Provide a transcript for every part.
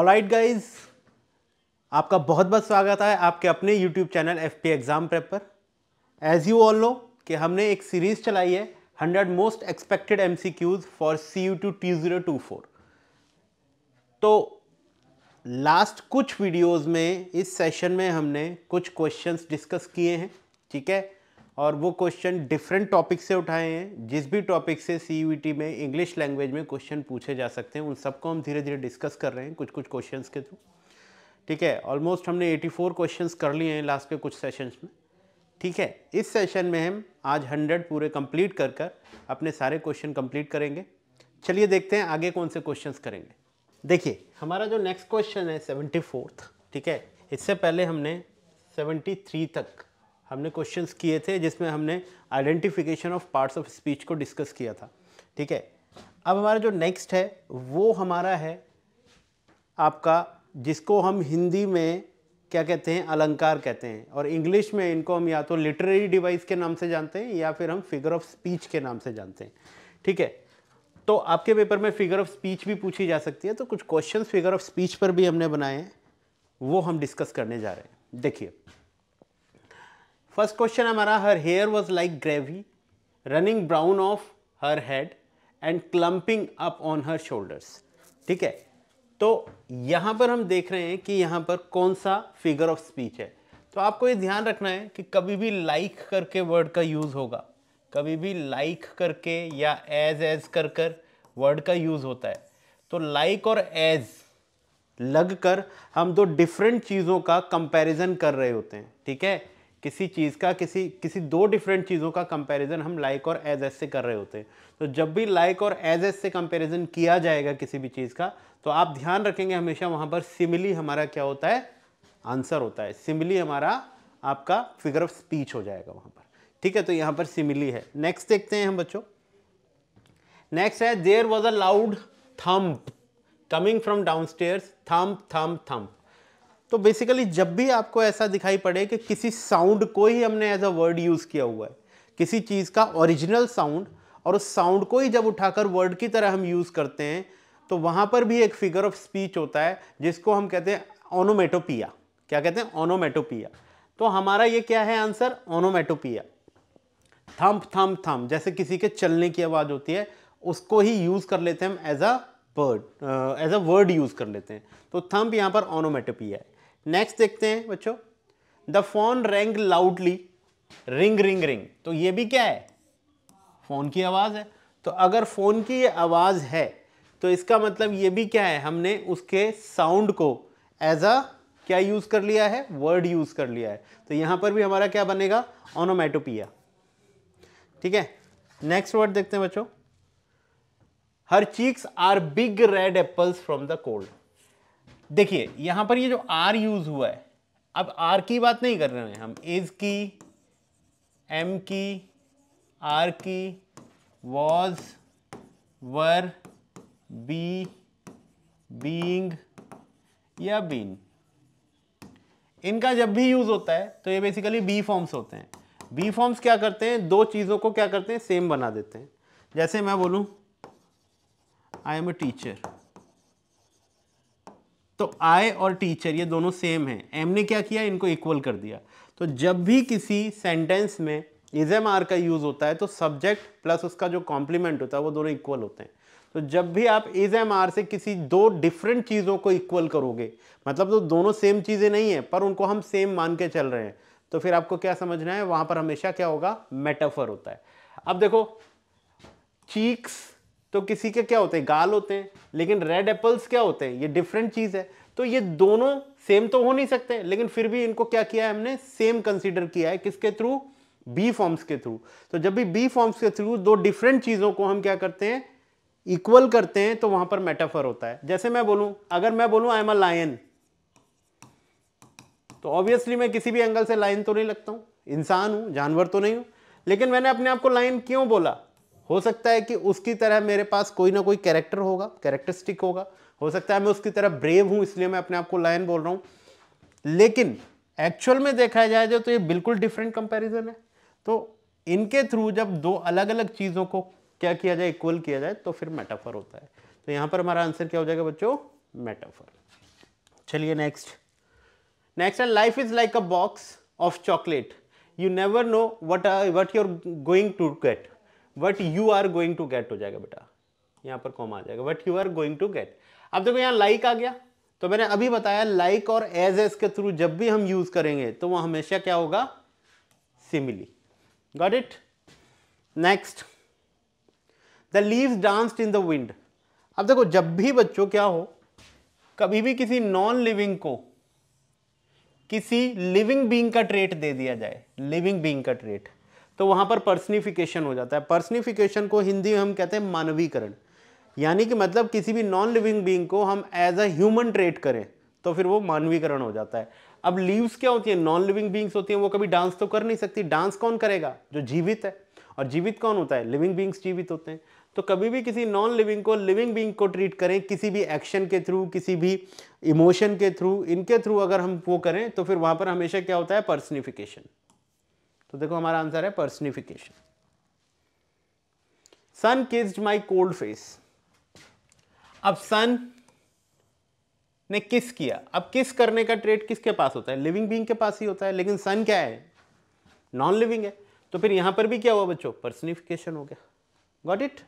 Alright guys आपका बहुत बहुत स्वागत है आपके अपने YouTube channel F P exam prep पर। एज यू ऑल नो कि हमने एक सीरीज़ चलाई है hundred most expected M C Qs for C U two two zero two four तो लास्ट कुछ वीडियोस में, इस सेशन में हमने कुछ क्वेश्चंस डिस्कस किए हैं, ठीक है? और वो क्वेश्चन डिफरेंट टॉपिक से उठाए हैं। जिस भी टॉपिक से सी में इंग्लिश लैंग्वेज में क्वेश्चन पूछे जा सकते हैं, उन सबको हम धीरे धीरे डिस्कस कर रहे हैं कुछ कुछ क्वेश्चंस के थ्रू ठीक है? ऑलमोस्ट हमने 84 क्वेश्चंस कर लिए हैं लास्ट के कुछ सेशंस में। ठीक है? इस सेशन में हम आज 100 पूरे कंप्लीट कर कर अपने सारे क्वेश्चन कंप्लीट करेंगे। चलिए देखते हैं आगे कौन से क्वेश्चंस करेंगे। देखिए, हमारा जो नेक्स्ट क्वेश्चन है सेवेंटी ठीक है? इससे पहले हमने सेवेंटी तक हमने क्वेश्चंस किए थे जिसमें हमने identification of parts of speech को डिस्कस किया था। ठीक है? अब हमारा जो नेक्स्ट है, वो हमारा है आपका, जिसको हम हिंदी में क्या कहते हैं? अलंकार कहते हैं। और इंग्लिश में इनको हम या तो लिटरेरी डिवाइस के नाम से जानते हैं या फिर हम फिगर ऑफ़ स्पीच के नाम से जानते हैं। ठीक है? तो आपके पेपर में फिगर ऑफ़ स्पीच भी पूछी जा सकती है तो कुछ क्वेश्चंस फिगर ऑफ़ स्पीच पर भी हमने बनाए हैं, वो हम डिस्कस करने जा रहे हैं। देखिए फ़र्स्ट क्वेश्चन हमारा her hair was like gravy running brown off her head and clumping up on her shoulders ठीक है? तो यहाँ पर हम देख रहे हैं कि यहाँ पर कौन सा फिगर ऑफ़ स्पीच है। तो आपको ये ध्यान रखना है कि कभी भी लाइक like करके वर्ड का यूज़ होगा। कभी भी लाइक like करके या एज एज कर कर वर्ड का यूज़ होता है। तो लाइक like और एज लग कर हम दो डिफरेंट चीज़ों का कंपैरिजन कर रहे होते हैं। ठीक है? किसी चीज़ का, किसी किसी दो डिफरेंट चीज़ों का कंपैरिजन हम लाइक और एज एस से कर रहे होते हैं। तो जब भी लाइक और एज एस से कंपैरिजन किया जाएगा किसी भी चीज़ का तो आप ध्यान रखेंगे हमेशा वहाँ पर सिमिली हमारा क्या होता है? आंसर होता है। सिमिली हमारा आपका फिगर ऑफ़ स्पीच हो जाएगा वहाँ पर। ठीक है तो यहाँ पर सिमिली है। नेक्स्ट देखते हैं हम बच्चों। नेक्स्ट है there was a loud thump coming from downstairs thump thump thump तो बेसिकली जब भी आपको ऐसा दिखाई पड़े कि किसी साउंड को ही हमने एज अ वर्ड यूज़ किया हुआ है, किसी चीज़ का ओरिजिनल साउंड और उस साउंड को ही जब उठाकर वर्ड की तरह हम यूज़ करते हैं तो वहाँ पर भी एक फिगर ऑफ़ स्पीच होता है, जिसको हम कहते हैं ओनोमेटोपिया क्या कहते हैं? ओनोमेटोपिया तो हमारा ये क्या है answer onomatopoeia thump thump thump जैसे किसी के चलने की आवाज़ होती है, उसको ही यूज़ कर लेते हैं हम as a word as a word use कर लेते हैं। तो थम्प यहाँ पर ओनोमेटोपिया है। नेक्स्ट देखते हैं, बच्चों। The phone rang loudly ring ring ring तो ये भी क्या है? फ़ोन की आवाज़ है। तो अगर फ़ोन की ये आवाज़ है तो इसका मतलब ये भी क्या है? हमने उसके साउंड को एज अ क्या यूज़ कर लिया है? वर्ड यूज़ कर लिया है। तो यहाँ पर भी हमारा क्या बनेगा? ओनोमेटोपिया ठीक है? नेक्स्ट वर्ड देखते हैं, बच्चों। Her cheeks are big red apples from the cold देखिए, यहाँ पर ये जो आर यूज़ हुआ है, अब आर की बात नहीं कर रहे हैं हम। इज़ की एम की आर की वॉज़ वर बी बींग या बीन इनका जब भी यूज़ होता है तो ये बेसिकली बी फॉर्म्स होते हैं। बी फॉर्म्स क्या करते हैं? दो चीज़ों को क्या करते हैं? सेम बना देते हैं। जैसे मैं बोलूँ आई एम अ टीचर तो आई और टीचर ये दोनों सेम हैं। एम ने क्या किया? इनको इक्वल कर दिया। तो जब भी किसी सेंटेंस में इज़ एम आर का यूज़ होता है तो सब्जेक्ट प्लस उसका जो कॉम्प्लीमेंट होता है, वो दोनों इक्वल होते हैं। तो जब भी आप इज़ एम आर से किसी दो डिफरेंट चीज़ों को इक्वल करोगे मतलब तो दोनों सेम चीज़ें नहीं है, पर उनको हम सेम मान के चल रहे हैं तो फिर आपको क्या समझना है? वहाँ पर हमेशा क्या होगा? मेटाफर होता है। अब देखो चीक्स तो किसी के क्या होते हैं? गाल होते हैं। लेकिन रेड एप्पल्स क्या होते हैं? ये डिफरेंट चीज़ है। तो ये दोनों सेम तो हो नहीं सकते। लेकिन फिर भी इनको क्या किया है हमने? सेम कंसिडर किया है। किसके थ्रू बी फॉर्म्स के थ्रू तो जब भी बी फॉर्म्स के थ्रू दो डिफरेंट चीज़ों को हम क्या करते हैं? इक्वल करते हैं तो वहाँ पर मेटाफर होता है। जैसे मैं बोलूँ, अगर मैं बोलूँ आई एम अ लायन तो ऑब्वियसली मैं किसी भी एंगल से लाइन तो नहीं लगता हूँ। इंसान हूँ, जानवर तो नहीं हूँ। लेकिन मैंने अपने आप को लाइन क्यों बोला? हो सकता है कि उसकी तरह मेरे पास कोई ना कोई कैरेक्टर होगा कैरेक्टरिस्टिक होगा। हो सकता है मैं उसकी तरह ब्रेव हूँ, इसलिए मैं अपने आप को लायन बोल रहा हूँ। लेकिन एक्चुअल में देखा जाए तो ये बिल्कुल डिफरेंट कंपैरिजन है। तो इनके थ्रू जब दो अलग अलग चीज़ों को क्या किया जाए इक्वल किया जाए तो फिर मेटाफर होता है। तो यहाँ पर हमारा आंसर क्या हो जाएगा बच्चों? मेटाफर चलिए नेक्स्ट नेक्स्ट है life is like a box of chocolate you never know what what you are going to get what you are going to get हो जाएगा बेटा। यहाँ पर कॉम आ जाएगा। What you are going to get अब देखो यहाँ लाइक आ गया। तो मैंने अभी बताया लाइक और एज एज के थ्रू जब भी हम यूज़ करेंगे तो वह हमेशा क्या होगा? Simile got it next the leaves danced in the wind अब देखो, जब भी बच्चों क्या हो, कभी भी किसी नॉन लिविंग को, किसी लिविंग बींग का ट्रेट दे दिया जाए। लिविंग बींग का ट्रेट तो वहाँ पर पर्सनिफिकेशन हो जाता है। पर्सनिफिकेशन को हिंदी में हम कहते हैं मानवीकरण। यानी कि मतलब किसी भी नॉन लिविंग बींग को हम एज अ ह्यूमन ट्रेट करें तो फिर वो मानवीकरण हो जाता है। अब लीव्स क्या होती है? नॉन लिविंग बींग्स होती हैं, वो कभी डांस तो कर नहीं सकती। डांस कौन करेगा? जो जीवित है। और जीवित कौन होता है? लिविंग बींग्स जीवित होते हैं। तो कभी भी किसी नॉन लिविंग को लिविंग बींग को ट्रीट करें, किसी भी एक्शन के थ्रू किसी भी इमोशन के थ्रू इनके थ्रू अगर हम वो करें तो फिर वहाँ पर हमेशा क्या होता है? पर्सनिफिकेशन तो देखो हमारा आंसर है personification sun kissed my cold face अब सन ने किस किया। अब किस करने का ट्रेड किसके पास होता है? लिविंग बींग के पास ही होता है, लेकिन सन क्या है? नॉन लिविंग है। तो फिर यहाँ पर भी क्या हुआ बच्चों? पर्सनिफिकेशन हो गया। Got it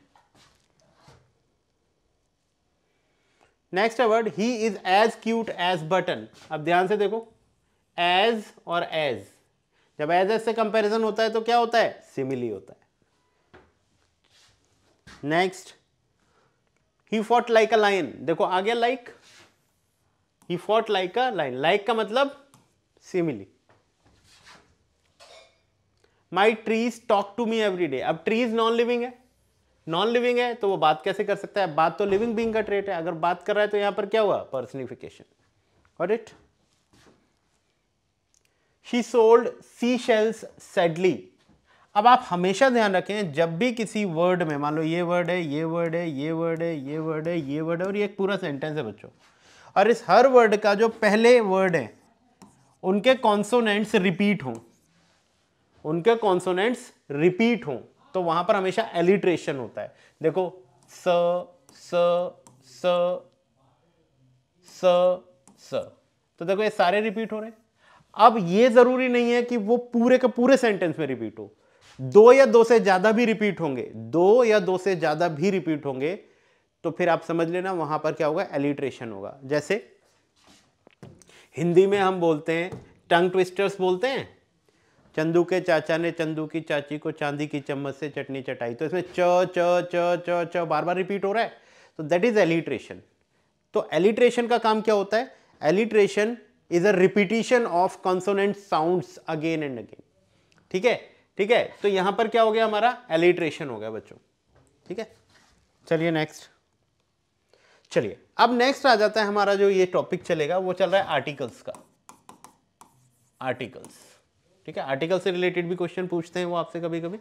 next word he is as cute as button अब ध्यान से देखो। एज और एज जब एज एज से कंपैरिजन होता है तो क्या होता है? सिमिली होता है। Next he fought like a lion देखो आ गया like he fought like a lion like का मतलब simile my trees talk to me every day अब ट्रीज नॉन लिविंग है। नॉन लिविंग है तो वो बात कैसे कर सकता है? बात तो लिविंग बींग का ट्रेट है। अगर बात कर रहा है तो यहाँ पर क्या हुआ? पर्सनिफिकेशन और it she sold sea shells sadly अब आप हमेशा ध्यान रखें, जब भी किसी वर्ड में, मान लो ये वर्ड है, ये वर्ड है, ये वर्ड है, ये वर्ड है, ये वर्ड है, और ये एक पूरा सेंटेंस है बच्चों। और इस हर वर्ड का जो पहले वर्ड है, उनके कॉन्सोनेंट्स रिपीट हों। उनके कॉन्सोनेंट्स रिपीट हों तो वहाँ पर हमेशा एलिट्रेशन होता है। देखो, स स स स स। तो देखो, ये सारे रिपीट हो रहे हैं। अब ये ज़रूरी नहीं है कि वो पूरे के पूरे सेंटेंस में रिपीट हो। दो या दो से ज़्यादा भी रिपीट होंगे, दो या दो से ज़्यादा भी रिपीट होंगे तो फिर आप समझ लेना वहाँ पर क्या होगा एलिट्रेशन होगा। जैसे हिंदी में हम बोलते हैं टंग ट्विस्टर्स बोलते हैं, चंदू के चाचा ने चंदू की चाची को चांदी की चम्मच से चटनी चटाई। तो इसमें च च च च च बार बार रिपीट हो रहा है। तो दैट इज़ एलिट्रेशन तो एलिट्रेशन का काम क्या होता है? Alliteration is a repetition of consonant sounds again and again ठीक है? ठीक है? तो यहाँ पर क्या हो गया हमारा? एलिट्रेशन हो गया बच्चों। ठीक है? चलिए नेक्स्ट चलिए, अब नेक्स्ट आ जाता है हमारा जो ये टॉपिक चलेगा, वो चल रहा है आर्टिकल्स का। आर्टिकल्स ठीक है? आर्टिकल से रिलेटेड भी क्वेश्चन पूछते हैं वो आपसे कभी कभी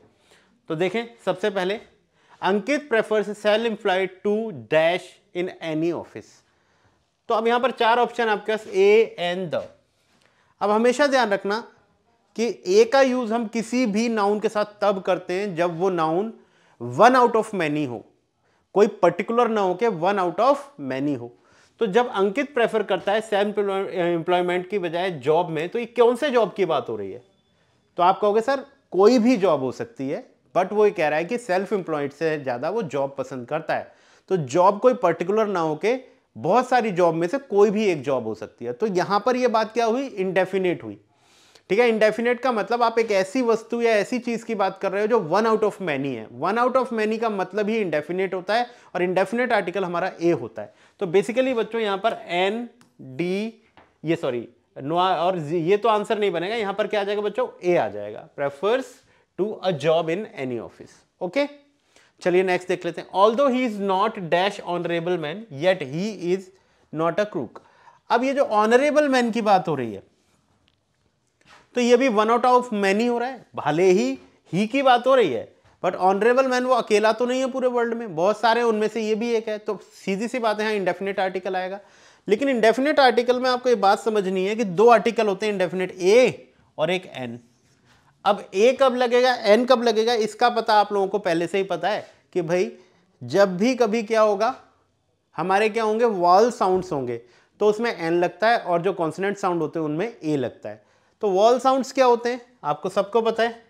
तो देखें, सबसे पहले, Ankit prefers self employed to dash in any office तो अब यहाँ पर चार ऑप्शन आपके पास ए एन द अब हमेशा ध्यान रखना कि ए का यूज़ हम किसी भी नाउन के साथ तब करते हैं जब वो noun one out of many हो। कोई पर्टिकुलर ना हो के वन आउट ऑफ़ मैनी हो। तो जब अंकित प्रेफर करता है सेल्फ एम्प्लॉयमेंट की बजाय जॉब में तो ये कौन से जॉब की बात हो रही है? तो आप कहोगे, सर, कोई भी जॉब हो सकती है बट वो ये कह रहा है कि सेल्फ एम्प्लॉयड से ज़्यादा वो जॉब पसंद करता है। तो जॉब कोई पर्टिकुलर ना हो के बहुत सारी जॉब में से कोई भी एक जॉब हो सकती है। तो यहाँ पर यह बात क्या हुई? इंडेफिनेट हुई। ठीक है? इंडेफिनेट का मतलब आप एक ऐसी वस्तु या ऐसी चीज़ की बात कर रहे हो जो वन आउट ऑफ़ मैनी है। वन आउट ऑफ़ मैनी का मतलब ही इंडेफिनेट होता है और इंडेफिनेट आर्टिकल हमारा ए होता है। तो बेसिकली बच्चों, यहाँ पर एन डी ये सॉरी और ये तो आंसर नहीं बनेगा। यहाँ पर क्या आ जाएगा बच्चों? ए आ जाएगा। Prefers to a job in any office okay चलिए नेक्स्ट देख लेते हैं। Although he is not dash honourable man yet he is not a crook अब ये जो ऑनरेबल मैन की बात हो रही है तो ये भी वन आउट ऑफ़ मैनी हो रहा है। भले ही ही की बात हो रही है बट ऑनरेबल मैन वो अकेला तो नहीं है पूरे वर्ल्ड में। बहुत सारे उनमें से ये भी एक है तो सीधी सी बात है इंडेफिनेट आर्टिकल आएगा। लेकिन इंडेफिनेट आर्टिकल में आपको ये बात समझनी है कि दो आर्टिकल होते हैं इंडेफिनेट ए और एक एन अब ए कब लगेगा एन कब लगेगा, इसका पता आप लोगों को पहले से ही पता है कि भाई, जब भी कभी क्या होगा, हमारे क्या होंगे वॉल साउंड्स होंगे। तो उसमें एन लगता है और जो कॉन्सनेंट साउंड होते हैं, उनमें ए लगता है। तो वॉल साउंड्स क्या होते हैं? आपको सबको पता है?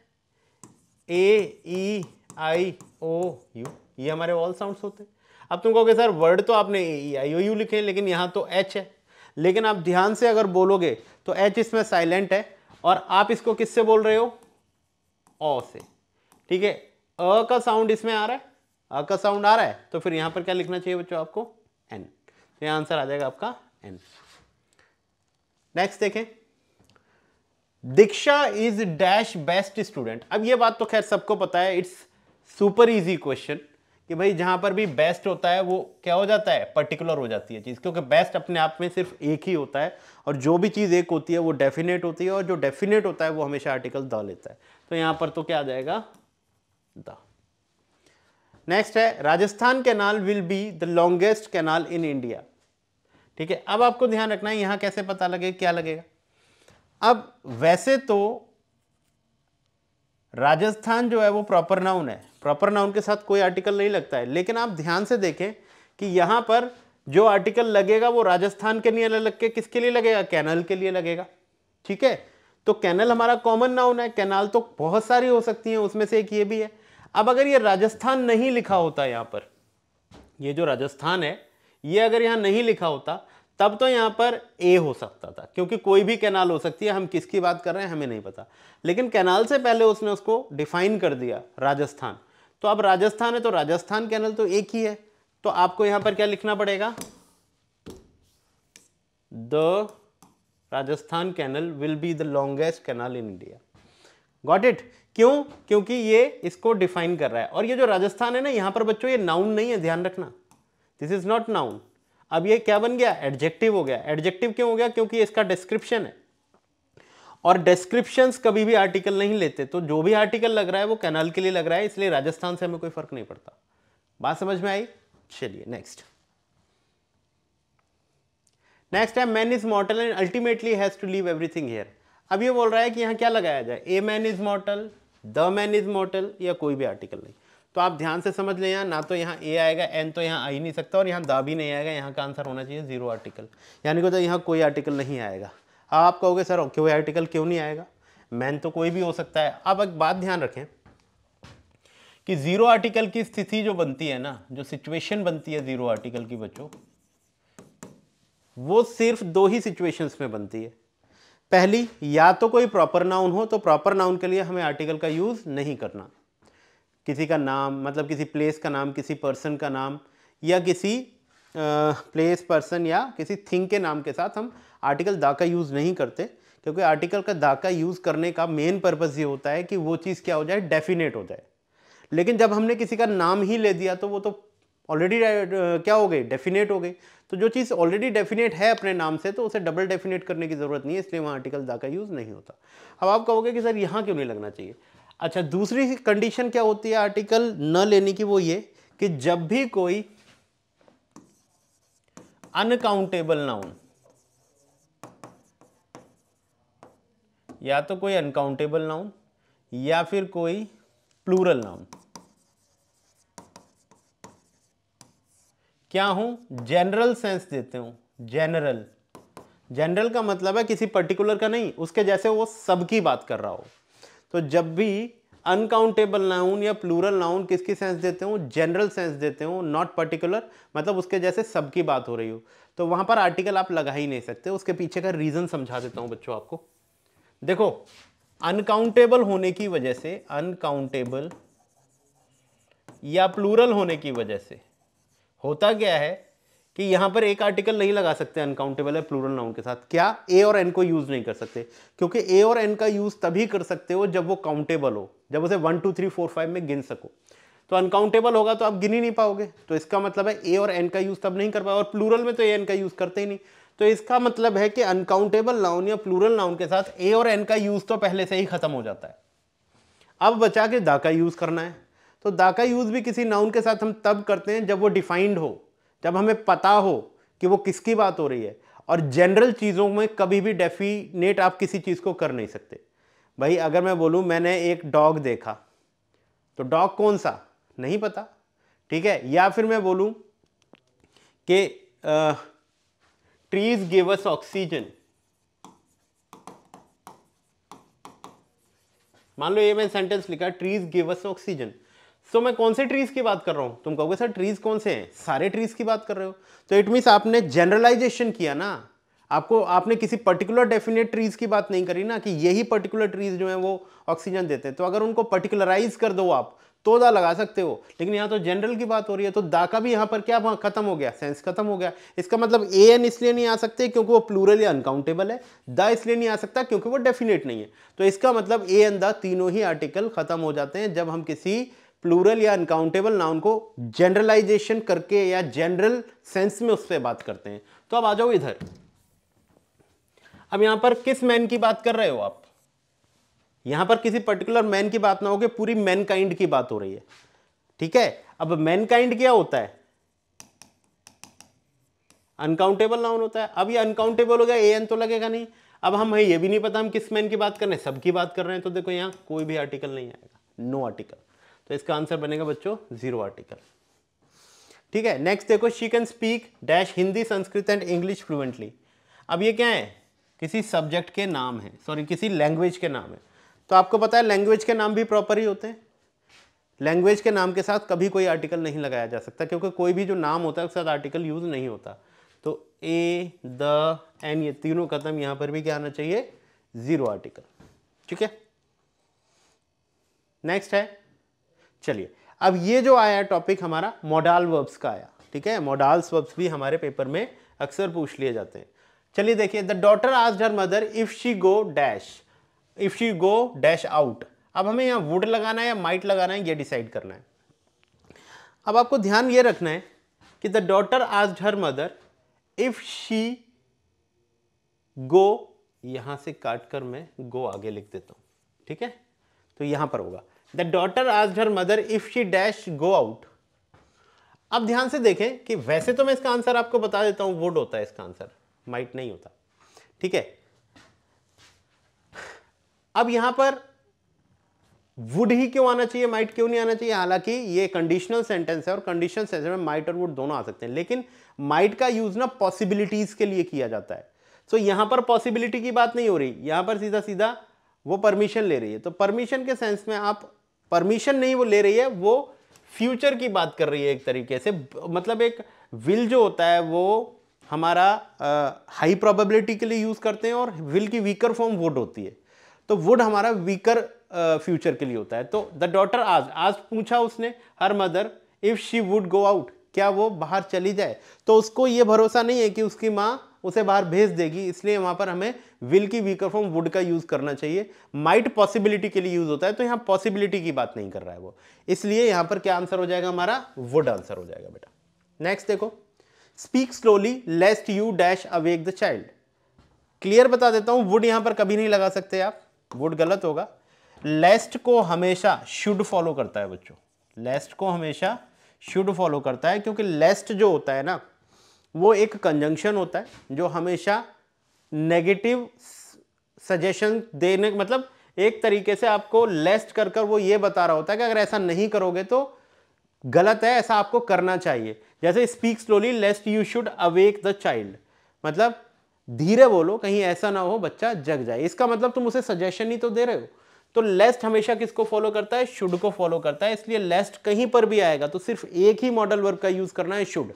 ए ई आई ओ यू ये हमारे वॉल साउंड्स होते हैं। अब तुम कहोगे, सर वर्ड तो आपने ए ई आई ओ यू लिखे हैं, लेकिन यहाँ तो एच है। लेकिन आप ध्यान से अगर बोलोगे तो एच इसमें साइलेंट है। और आप इसको किससे बोल रहे हो? ओ से। ठीक है? अ का साउंड इसमें आ रहा है? अ का साउंड आ रहा है? तो फिर यहाँ पर क्या लिखना चाहिए बच्चों आपको? एन तो यहाँ आंसर आ जाएगा आपका एन नेक्स्ट देखें। Diksha is dash best student अब ये बात तो खैर सबको पता है। इट्स सुपर इजी क्वेश्चन कि भाई जहाँ पर भी बेस्ट होता है, वो क्या हो जाता है? पर्टिकुलर हो जाती है चीज़। क्योंकि बेस्ट अपने आप में सिर्फ़ एक ही होता है और जो भी चीज़ एक होती है, वो डेफिनेट होती है और जो डेफिनेट होता है, वो हमेशा आर्टिकल द लेता है। तो यहाँ पर तो क्या आ जाएगा? द। नेक्स्ट है, Rajasthan canal will be the longest canal in India ठीक है, अब आपको ध्यान रखना है, यहाँ कैसे पता लगे, क्या लगेगा? अब वैसे तो राजस्थान जो है वो प्रॉपर नाउन है। प्रॉपर नाउन के साथ कोई आर्टिकल नहीं लगता है, लेकिन आप ध्यान से देखें कि यहाँ पर जो आर्टिकल लगेगा वो राजस्थान के लिए लग के किसके लिए लगेगा? कैनल के लिए लगेगा। ठीक है तो कैनल हमारा कॉमन नाउन है, कैनाल तो बहुत सारी हो सकती हैं, उसमें से एक ये भी है। अब अगर ये राजस्थान नहीं लिखा होता यहाँ पर, ये जो राजस्थान है, ये अगर यहाँ नहीं लिखा होता, तब तो यहाँ पर ए हो सकता था, क्योंकि कोई भी कैनाल हो सकती है, हम किसकी बात कर रहे हैं, हमें नहीं पता। लेकिन कैनाल से पहले उसने उसको डिफाइन कर दिया, राजस्थान। तो अब राजस्थान है तो राजस्थान कैनल तो एक ही है। तो आपको यहाँ पर क्या लिखना पड़ेगा? The Rajasthan canal will be the longest canal in India got it क्यों? क्योंकि ये इसको डिफाइन कर रहा है। और ये जो राजस्थान है ना, यहाँ पर बच्चों, ये नाउन नहीं है, ध्यान रखना। दिस इज़ नॉट नाउन अब ये क्या बन गया? एडजेक्टिव हो गया। एडजेक्टिव क्यों हो गया? क्योंकि इसका डिस्क्रिप्शन है। और डिस्क्रिप्शंस कभी भी आर्टिकल नहीं लेते तो जो भी आर्टिकल लग रहा है, वो कैनाल के लिए लग रहा है, इसलिए राजस्थान से हमें कोई फ़र्क नहीं पड़ता। बात समझ में आई? चलिए नेक्स्ट नेक्स्ट है man is mortal and ultimately has to leave everything here अब ये बोल रहा है कि यहाँ क्या लगाया जाए? A man is mortal the man is mortal या कोई भी आर्टिकल नहीं। तो आप ध्यान से समझ लें यहाँ, ना तो यहाँ ए आएगा एन तो यहाँ आ ही नहीं सकता, और यहाँ दा भी नहीं आएगा, यहाँ का आंसर होना चाहिए ज़ीरो आर्टिकल यानी कि तो यहाँ कोई आर्टिकल नहीं आएगा। अब आप कहोगे, सर, क्यों आर्टिकल क्यों नहीं आएगा? मैन तो कोई भी हो सकता है। अब एक बात ध्यान रखें कि ज़ीरो आर्टिकल की स्थिति जो बनती है ना, जो सिचुएशन बनती है ज़ीरो आर्टिकल की बच्चों वो सिर्फ़ दो ही सिचुएशंस में बनती है। पहली या तो कोई प्रॉपर नाउन हो तो प्रॉपर नाउन के लिए हमें आर्टिकल का यूज़ नहीं करना। किसी का नाम मतलब किसी प्लेस का नाम किसी पर्सन का नाम या किसी प्लेस uh, पर्सन या किसी थिंग के नाम के साथ हम आर्टिकल दा का यूज़ नहीं करते। क्योंकि आर्टिकल का दा का यूज़ करने का मेन पर्पज़ ये होता है कि वो चीज़ क्या हो जाए डेफिनेट हो जाए। लेकिन जब हमने किसी का नाम ही ले दिया तो वो तो ऑलरेडी क्या हो गई डेफिनेट हो गई तो जो चीज़ ऑलरेडी डेफिनेट है अपने नाम से तो उसे डबल डेफिनेट करने की ज़रूरत नहीं है, इसलिए वहाँ आर्टिकल दा का यूज़ नहीं होता। अब आप कहोगे कि, सर, यहाँ क्यों नहीं लगना चाहिए? अच्छा दूसरी कंडीशन क्या होती है आर्टिकल न लेने की? वो ये कि जब भी कोई अनकाउंटेबल नाउन या तो कोई अनकाउंटेबल नाउन या फिर कोई प्लूरल नाउन क्या हूँ? जनरल सेंस देते हूँ. जनरल जनरल का मतलब है किसी पर्टिकुलर का नहीं, उसके जैसे वो सबकी बात कर रहा हो। तो जब भी अनकाउंटेबल नाउन या प्लूरल नाउन किसकी सेंस देते हो? जनरल सेंस देते हो नॉट पर्टिकुलर मतलब उसके जैसे सबकी बात हो रही हो। तो वहाँ पर आर्टिकल आप लगा ही नहीं सकते, उसके पीछे का रीजन समझा देता हूँ बच्चों आपको। देखो अनकाउंटेबल होने की वजह से अनकाउंटेबल या प्लूरल होने की वजह से होता क्या है कि यहाँ पर एक आर्टिकल नहीं लगा सकते अनकाउंटेबल है प्लूरल नाउन के साथ। क्या ए और एन को यूज़ नहीं कर सकते? क्योंकि ए और एन का यूज़ तभी कर सकते हो जब वो काउंटेबल हो, जब उसे one two three four five में गिन सको। तो अनकाउंटेबल होगा तो आप गिन ही नहीं पाओगे। तो इसका मतलब है ए और एन का यूज़ तब नहीं कर पाओ और प्लूरल में तो ए एन का यूज़ करते ही नहीं। तो इसका मतलब है कि अनकाउंटेबल नाउन या प्लूरल नाउन के साथ ए और एन का यूज़ तो पहले से ही खत्म हो जाता है। अब बचा के दा का यूज़ करना है। तो दा का यूज़ भी किसी नाउन के साथ हम तब करते हैं जब वो डिफाइंड हो, जब हमें पता हो कि वो किसकी बात हो रही है। और जनरल चीज़ों में कभी भी डेफिनेट आप किसी चीज़ को कर नहीं सकते। भाई, अगर मैं बोलूँ, मैंने एक डॉग देखा तो डॉग कौन सा? नहीं पता, ठीक है? या फिर मैं बोलूँ कि ट्रीज गिव अस ऑक्सीजन मान लो ये मैंने सेंटेंस लिखा trees give us oxygen so so, मैं कौन से ट्रीज की बात कर रहा हूँ? तुम कहोगे सर ट्रीज कौन से हैं? सारे ट्रीज की बात कर रहे हो। तो इट मीन्स आपने जनरलाइजेशन किया ना। आपको आपने किसी पर्टिकुलर डेफिनेट ट्रीज की बात नहीं करी ना कि यही पर्टिकुलर ट्रीज जो है वो ऑक्सीजन देते हैं। तो अगर उनको पर्टिकुलराइज कर दो आप तो दा लगा सकते हो। लेकिन यहाँ तो जनरल की बात हो रही है तो दा का भी यहाँ पर क्या खत्म हो गया सेंस खत्म हो गया। इसका मतलब ए एन इसलिए नहीं आ सकते क्योंकि वो प्लूरल या अनकाउंटेबल है। द इसलिए नहीं आ सकता क्योंकि वो डेफिनेट नहीं है। तो इसका मतलब ए एन द तीनों ही आर्टिकल खत्म हो जाते हैं जब हम किसी प्लूरल या अनकाउंटेबल नाउन को जनरलाइजेशन करके या जनरल सेंस में उससे बात करते हैं। तो अब आ जाओ इधर। अब यहाँ पर किस मैन की बात कर रहे हो आप? यहाँ पर किसी पर्टिकुलर मैन की बात ना हो पूरी मैनकाइंड की बात हो रही है। ठीक है? अब मैनकाइंड क्या होता है? अनकाउंटेबल नाउन होता है। अब ये अनकाउंटेबल हो गया ए एन तो लगेगा नहीं। अब हम ये भी नहीं पता हम किस मैन की बात कर रहे हैं। सबकी बात कर रहे हैं तो देखो यहाँ कोई भी आर्टिकल नहीं आएगा। नो आर्टिकल तो इसका आंसर बनेगा बच्चों ज़ीरो आर्टिकल ठीक है नेक्स्ट देखो she can speak dash Hindi Sanskrit and English fluently अब ये क्या है? किसी सब्जेक्ट के नाम है सॉरी किसी लैंग्वेज के नाम है. तो आपको पता है लैंग्वेज के नाम भी प्रॉपर ही होते हैं? लैंग्वेज के नाम के साथ कभी कोई आर्टिकल नहीं लगाया जा सकता, क्योंकि कोई भी जो नाम होता है, उसके साथ आर्टिकल यूज़ नहीं होता. तो ए द एन ये तीनों कदम यहाँ पर भी क्या आना चाहिए? ज़ीरो आर्टिकल ठीक है? नेक्स्ट है चलिए, अब ये जो आया टॉपिक हमारा मॉडाल वर्ब्स का आया, ठीक है? मॉडाल्स वर्ब्स भी हमारे पेपर में अक्सर पूछ लिए जाते हैं। चलिए देखिए द डॉटर आज her mother if she go dash if she go dash out अब हमें यहाँ वुड लगाना है या माइट लगाना है, ये डिसाइड करना है अब आपको ध्यान ये रखना है कि द डॉटर आज her mother if she go यहाँ से काट कर मैं गो आगे लिख देता हूँ, ठीक है? तो यहाँ पर होगा। द डॉटर आज her mother if she dash go out अब ध्यान से देखें कि वैसे तो मैं इसका आंसर आपको बता देता हूँ वुड होता है इसका आंसर माइट नहीं होता। ठीक है? अब यहाँ पर वुड ही क्यों आना चाहिए माइट क्यों नहीं आना चाहिए? हालाँकि ये कंडीशनल सेंटेंस है और कंडीशनल सेंटेंस में माइट और वुड दोनों आ सकते हैं लेकिन माइट का यूज़ ना पॉसिबिलिटीज के लिए किया जाता है। सो so, यहाँ पर पॉसिबिलिटी की बात नहीं हो रही यहाँ पर सीधा सीधा वो परमिशन ले रही है। तो परमिशन के सेंस में आप परमिशन नहीं वो ले रही है, वो फ्यूचर की बात कर रही है एक तरीके से। मतलब एक विल जो होता है, वो हमारा हाई प्रोबेबिलिटी के लिए यूज़ करते हैं और विल की वीकर फॉर्म वुड होती है। तो वुड हमारा वीकर फ्यूचर के लिए होता है। तो द डॉटर आज आज पूछा उसने her mother if she would go out क्या वो बाहर चली जाए? तो उसको ये भरोसा नहीं है कि उसकी माँ उसे बाहर भेज देगी, इसलिए वहाँ पर हमें विल की वीकर फॉर्म वुड का यूज़ करना चाहिए। माइट पॉसिबिलिटी के लिए यूज़ होता है तो यहाँ पॉसिबिलिटी की बात नहीं कर रहा है वो। इसलिए यहाँ पर क्या आंसर हो जाएगा हमारा? वुड आंसर हो जाएगा बेटा। नेक्स्ट देखो। Speak slowly lest you dash awake the child clear बता देता हूँ वुड यहाँ पर कभी नहीं लगा सकते आप। वुड गलत होगा। लेस्ट को हमेशा शुड फॉलो करता है बच्चों। लेस्ट को हमेशा शुड फॉलो करता है, क्योंकि लेस्ट जो होता है ना, वो एक कंजंक्शन होता है, जो हमेशा नेगेटिव सजेशन देने मतलब एक तरीके से आपको लेस्ट कर कर वो ये बता रहा होता है कि अगर ऐसा नहीं करोगे तो गलत है, ऐसा आपको करना चाहिए। जैसे speak slowly lest you should awake the child मतलब धीरे बोलो, कहीं ऐसा ना हो, बच्चा जग जाए। इसका मतलब तुम उसे सजेशन ही तो दे रहे हो। तो लेस्ट हमेशा किसको फॉलो करता है? शुड को फॉलो करता है। इसलिए लेस्ट कहीं पर भी आएगा तो सिर्फ़ एक ही मॉडल वर्ब का यूज़ करना है शुड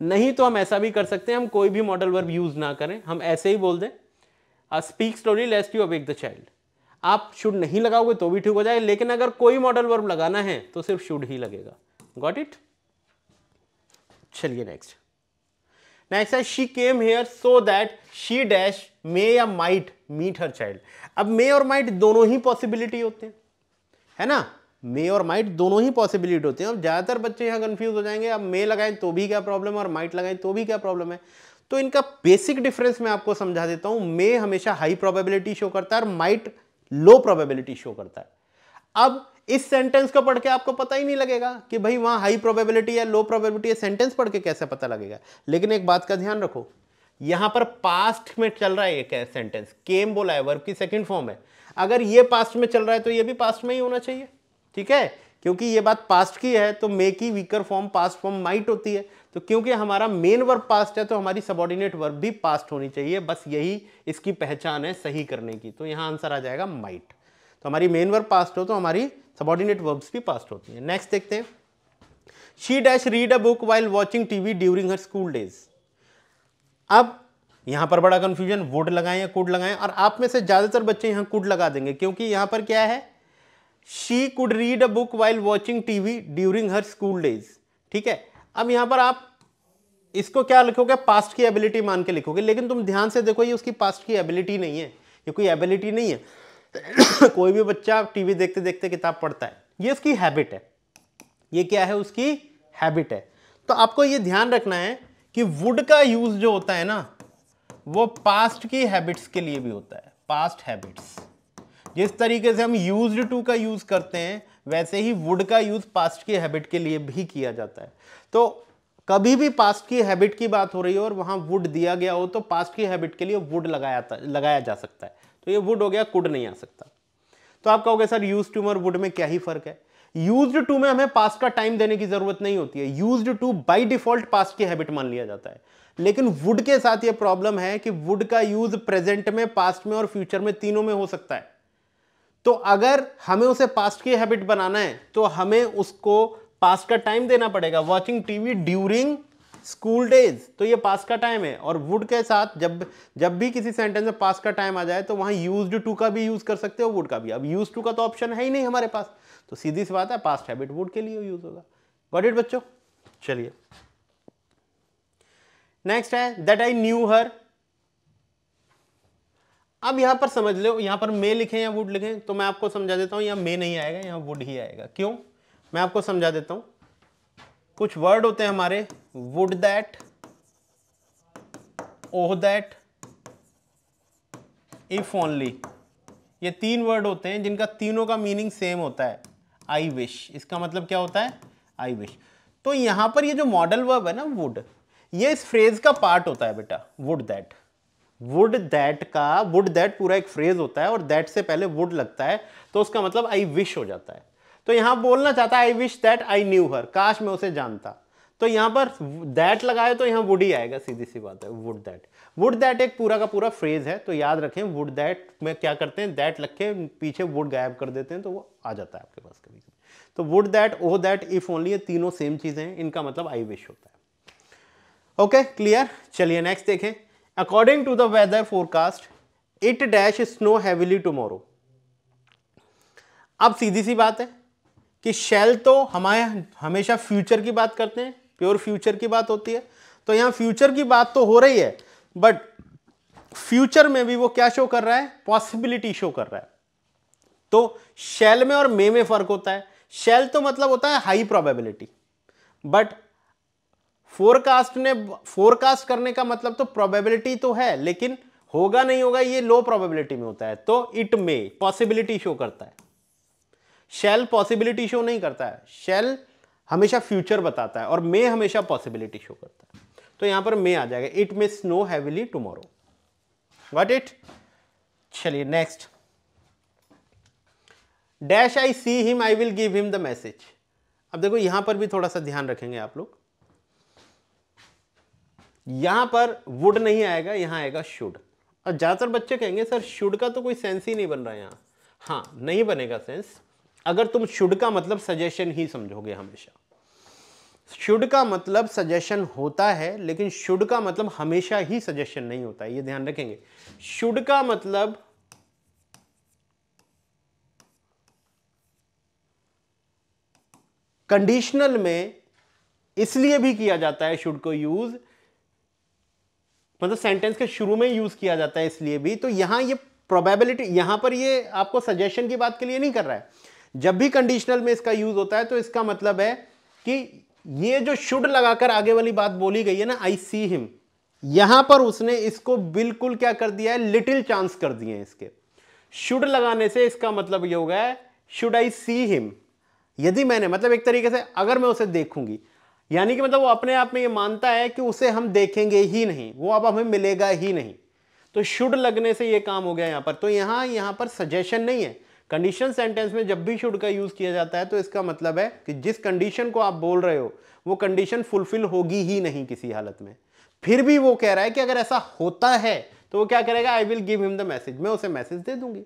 नहीं तो हम ऐसा भी कर सकते हैं, हम कोई भी मॉडल वर्ब यूज़ ना करें, हम ऐसे ही बोल दें speak slowly lest you awake the child आप शुड नहीं लगाओगे तो भी ठीक हो जाए लेकिन अगर कोई मॉडल वर्ब लगाना है तो सिर्फ़ शुड ही लगेगा। गॉट इट चलिए नेक्स्ट नेक्स्ट है she came here so that she dash may या माइट मीट हर चाइल्ड अब मे और माइट दोनों ही पॉसिबिलिटी होते हैं, है ना? मे और माइट दोनों ही पॉसिबिलिटी होते हैं। अब ज़्यादातर बच्चे यहाँ कंफ्यूज हो जाएँगे, अब मे लगाएँ तो भी क्या प्रॉब्लम है और माइट लगाएँ तो भी क्या प्रॉब्लम है? तो इनका बेसिक डिफरेंस मैं आपको समझा देता हूँ। मे हमेशा हाई प्रोबेबिलिटी शो करता है और माइट लो प्रोबेबिलिटी शो करता है। अब इस सेंटेंस को पढ़ के आपको पता ही नहीं लगेगा कि भाई वहाँ हाई प्रोबेबिलिटी या लो प्रोबेबिलिटी है सेंटेंस पढ़ के कैसे पता लगेगा। लेकिन एक बात का ध्यान रखो, यहाँ पर पास्ट में चल रहा है एक सेंटेंस केम बोला है वर्ब की सेकंड फॉर्म है। अगर ये पास्ट में चल रहा है तो ये भी पास्ट में ही होना चाहिए। ठीक है? क्योंकि ये बात पास्ट की है तो मे की weaker form past form might होती है। तो क्योंकि हमारा मेन वर्ब पास्ट है तो हमारी सबॉर्डिनेट वर्ब भी पास्ट होनी चाहिए। बस यही इसकी पहचान है सही करने की। तो यहाँ आंसर आ जाएगा माइट तो हमारी मेन वर्ब पास्ट हो तो हमारी सबॉर्डिनेट वर्ब्स भी पास्ट होती है। नेक्स्ट देखते हैं। She dash read a book while watching TV during her school days अब यहाँ पर बड़ा कंफ्यूजन वुड लगाएँ या कुड लगाएँ? और आप में से ज़्यादातर बच्चे यहाँ कुड लगा देंगे, क्योंकि यहाँ पर क्या है? She could read a book while watching TV during her school days ठीक है? अब यहाँ पर आप इसको क्या लिखोगे? पास्ट की एबिलिटी मान के लिखोगे। लेकिन तुम ध्यान से देखो, ये उसकी पास्ट की एबिलिटी नहीं है। ये कोई एबिलिटी नहीं है। कोई भी बच्चा टीवी देखते देखते किताब पढ़ता है। ये उसकी हैबिट है। ये क्या है? उसकी हैबिट है। तो आपको ये ध्यान रखना है कि वुड का यूज़ जो होता है ना, वो पास्ट की हैबिट्स के लिए भी होता है। पास्ट हैबिट्स जिस तरीके से हम यूज्ड टू का यूज़ करते हैं, वैसे ही वुड का यूज़ पास्ट की हैबिट के लिए भी किया जाता है। तो कभी भी पास्ट की हैबिट की बात हो रही हो और वहाँ वुड दिया गया हो तो पास्ट की हैबिट के लिए वुड लगाया लगाया जा सकता है। तो ये वुड हो गया कुड नहीं आ सकता। तो आप कहोगे, सर यूज़ टू और वुड में क्या ही फ़र्क है? यूज़ टू में हमें पास्ट का टाइम देने की ज़रूरत नहीं होती है। Use to by default past की हैबिट मान लिया जाता है। लेकिन वुड के साथ ये प्रॉब्लम है कि वुड का यूज़ प्रेजेंट में पास्ट में और फ्यूचर में तीनों में हो सकता है। तो अगर हमें उसे पास्ट की हैबिट बनाना है तो हमें उसको पास्ट का टाइम देना पड़ेगा। Watching TV during school days तो ये पास का टाइम है। और वुड के साथ जब जब भी किसी सेंटेंस में पास का टाइम आ जाए तो वहाँ यूज़ टू का भी यूज़ कर सकते हो वुड का भी। अब यूज़ टू का तो ऑप्शन है ही नहीं हमारे पास। तो सीधी सी बात है पास्ट हैबिट वुड के लिए यूज़ होगा। गॉट इट बच्चों? चलिए। नेक्स्ट है दैट आई न्यू हर अब यहाँ पर समझ लो, यहाँ पर मे लिखें या वुड लिखें तो मैं आपको समझा देता हूँ, यहाँ मे नहीं आएगा, यहाँ वुड ही आएगा। क्यों? मैं आपको समझा देता हूँ। कुछ वर्ड होते हैं हमारे would that oh that if only ये तीन वर्ड होते हैं, जिनका तीनों का मीनिंग सेम होता है। आई विश इसका मतलब क्या होता है? आई विश तो यहाँ पर ये जो मॉडल वर्ब है ना वुड ये इस फ्रेज का पार्ट होता है बेटा वुड दैट वुड दैट का वुड दैट पूरा एक फ्रेज होता है और दैट से पहले वुड लगता है तो उसका मतलब आई विश हो जाता है। तो यहाँ बोलना चाहता है I wish that I knew her काश मैं उसे जानता। तो यहाँ पर दैट लगाए तो यहाँ वुड ही आएगा, सीधी सी बात है वुड दैट वुड दैट एक पूरा का पूरा फ्रेज है तो याद रखें वुड दैट में क्या करते हैं दैट लग के पीछे वुड गायब कर देते हैं तो वो आ जाता है आपके पास कभी कभी तो would that o that if only ये तीनों सेम चीज़ें हैं, इनका मतलब आई विश होता है। ओके क्लियर चलिए नेक्स्ट देखें। According to the weather forecast it dash snow heavily tomorrow अब सीधी सी बात है कि शेल तो हमारे हमेशा फ्यूचर की बात करते हैं प्योर फ्यूचर की बात होती है। तो यहाँ फ्यूचर की बात तो हो रही है बट फ्यूचर में भी वो क्या शो कर रहा है? पॉसिबिलिटी शो कर रहा है। तो शेल में और मे में फ़र्क होता है। शेल तो मतलब होता है हाई प्रोबेबिलिटी बट फोरकास्ट ने फोरकास्ट करने का मतलब तो प्रोबेबिलिटी तो है, लेकिन होगा नहीं होगा ये लो प्रोबेबिलिटी में होता है तो इट मे पॉसिबिलिटी शो करता है। शेल पॉसिबिलिटी शो नहीं करता है। शेल हमेशा फ्यूचर बताता है और मे हमेशा पॉसिबिलिटी शो करता है। तो यहाँ पर मे आ जाएगा। It may snow heavily tomorrow what it चलिए next dash I see him I will give him the message अब देखो, यहाँ पर भी थोड़ा सा ध्यान रखेंगे आप लोग। यहाँ पर वुड नहीं आएगा, यहाँ आएगा शुड और ज़्यादातर बच्चे कहेंगे, सर शुड का तो कोई सेंस ही नहीं बन रहा यहाँ। हाँ नहीं बनेगा सेंस अगर तुम शुड का मतलब सजेशन ही समझोगे हमेशा। शुड का मतलब सजेशन होता है, लेकिन शुड का मतलब हमेशा ही सजेशन नहीं होता है। ये ध्यान रखेंगे। शुड का मतलब कंडीशनल में इसलिए भी किया जाता है शुड को यूज़ मतलब सेंटेंस के शुरू में यूज़ किया जाता है इसलिए भी। तो यहाँ ये प्रोबेबिलिटी यहाँ पर ये आपको सजेशन की बात के लिए नहीं कर रहा है। जब भी कंडीशनल में इसका यूज़ होता है तो इसका मतलब है कि ये जो शुड लगाकर आगे वाली बात बोली गई है ना आई सी हिम यहाँ पर उसने इसको बिल्कुल क्या कर दिया है लिटिल चांस कर दिए इसके। शुड लगाने से इसका मतलब ये होगा शुड आई सी हिम यदि मैंने मतलब एक तरीके से अगर मैं उसे देखूँगी यानी कि मतलब वो अपने आप में ये मानता है कि उसे हम देखेंगे ही नहीं, वो अब हमें मिलेगा ही नहीं। तो शुड लगने से ये काम हो गया यहाँ पर। तो यहाँ यहाँ पर सजेशन नहीं है। कंडीशन सेंटेंस में जब भी शुड का यूज़ किया जाता है तो इसका मतलब है कि जिस कंडीशन को आप बोल रहे हो, वो कंडीशन फुलफिल होगी ही नहीं किसी हालत में। फिर भी वो कह रहा है कि अगर ऐसा होता है तो वो क्या करेगा? I will give him the message मैं उसे मैसेज दे दूँगी।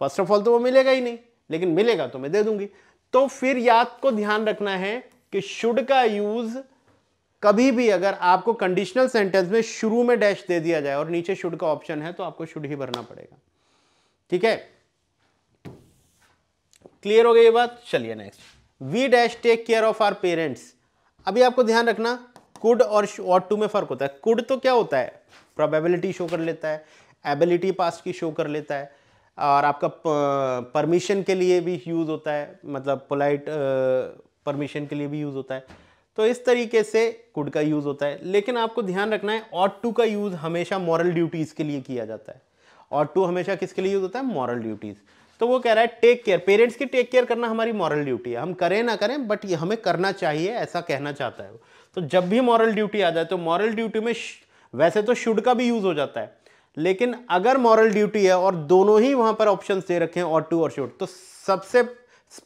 फ़र्स्ट ऑफ़ ऑल तो वो मिलेगा ही नहीं, लेकिन मिलेगा तो मैं दे दूँगी। तो फिर याद को ध्यान रखना है कि शुड का यूज़ कभी भी अगर आपको कंडीशनल सेंटेंस में शुरू में डैश दे दिया जाए और नीचे शुड का ऑप्शन है तो आपको शुड ही भरना पड़ेगा। ठीक है? क्लियर हो गई ये बात? चलिए next we dash take care of our parents अभी आपको ध्यान रखना कुड और और टू में फ़र्क होता है। कुड तो क्या होता है? प्रोबेबिलिटी शो कर लेता है एबिलिटी पास की शो कर लेता है, और आपका परमिशन के लिए भी यूज़ होता है। मतलब पोलाइट परमिशन के लिए भी यूज़ होता है। तो इस तरीके से कुड का यूज़ होता है। लेकिन आपको ध्यान रखना है ऑट टू का यूज़ हमेशा मॉरल ड्यूटीज़ के लिए किया जाता है। ऑट टू हमेशा किसके लिए यूज़ होता है? Moral duties. तो वो कह रहा है, टेक केयर, पेरेंट्स की टेक केयर करना हमारी मॉरल ड्यूटी है। हम करें ना करें, बट ये हमें करना चाहिए, ऐसा कहना चाहता है तो जब भी मॉरल ड्यूटी आ जाए तो मॉरल ड्यूटी में वैसे तो शुड का भी यूज़ हो जाता है। लेकिन अगर मॉरल ड्यूटी है और दोनों ही वहाँ पर ऑप्शन दे रखे हैं ऑट टू और शुड तो सबसे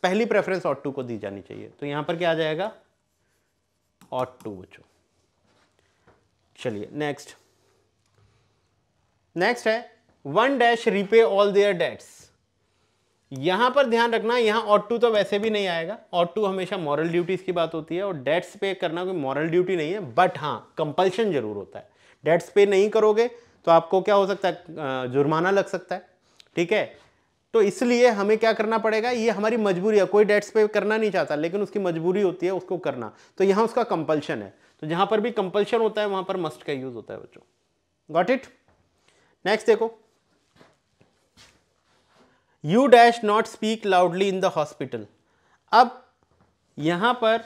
पहली प्रेफरेंस ऑट टू को दी जानी चाहिए। तो यहाँ पर क्या आ जाएगा? ऑट टू बच्चों। चलिए नेक्स्ट नेक्स्ट है one dash repay all their debts यहाँ पर ध्यान रखना, यहाँ ऑट टू तो वैसे भी नहीं आएगा। ऑट टू हमेशा मॉरल ड्यूटीज़ की बात होती है और डेट्स पे करना कोई मॉरल ड्यूटी नहीं है बट हाँ कंपल्शन ज़रूर होता है। डेट्स पे नहीं करोगे तो आपको क्या हो सकता है जुर्माना लग सकता है। ठीक है? तो इसलिए हमें क्या करना पड़ेगा? ये हमारी मजबूरी है। कोई डेट्स पे करना नहीं चाहता, लेकिन उसकी मजबूरी होती है, उसको करना। तो यहाँ उसका कंपल्शन है। तो जहाँ पर भी कंपल्शन होता है, वहाँ पर मस्ट का यूज़ होता है बच्चों। गॉट इट नेक्स्ट देखो। You dash not speak loudly in the hospital अब यहाँ पर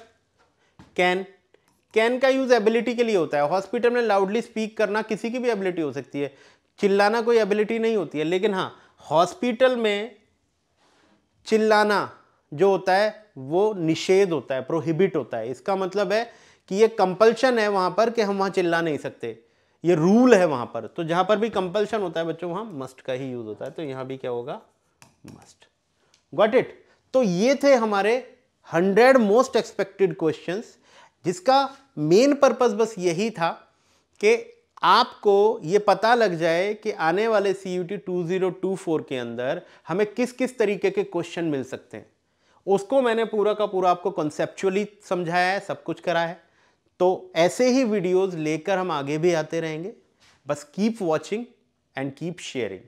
कैन कैन का यूज़ एबिलिटी के लिए होता है। हॉस्पिटल में लाउडली स्पीक करना किसी की भी एबिलिटी हो सकती है। चिल्लाना कोई एबिलिटी नहीं होती है, लेकिन हाँ हॉस्पिटल में चिल्लाना जो होता है, वो निषेध होता है प्रोहिबिट होता है। इसका मतलब है कि ये कंपल्शन है वहाँ पर कि हम वहाँ चिल्ला नहीं सकते। ये रूल है वहाँ पर। तो जहाँ पर भी कंपल्शन होता है बच्चों, वहाँ मस्ट का ही यूज़ होता है। तो यहाँ भी क्या होगा? मस्ट गॉट इट तो ये थे हमारे हंड्रेड मोस्ट एक्सपेक्टेड क्वेश्चंस जिसका मेन पर्पस बस यही था कि आपको ये पता लग जाए कि आने वाले C U T two zero two four के अंदर हमें किस किस तरीके के क्वेश्चन मिल सकते हैं। उसको मैंने पूरा का पूरा आपको कॉन्सेप्चुअली समझाया है, सब कुछ करा है। तो ऐसे ही वीडियोस लेकर हम आगे भी आते रहेंगे। बस keep watching and keep sharing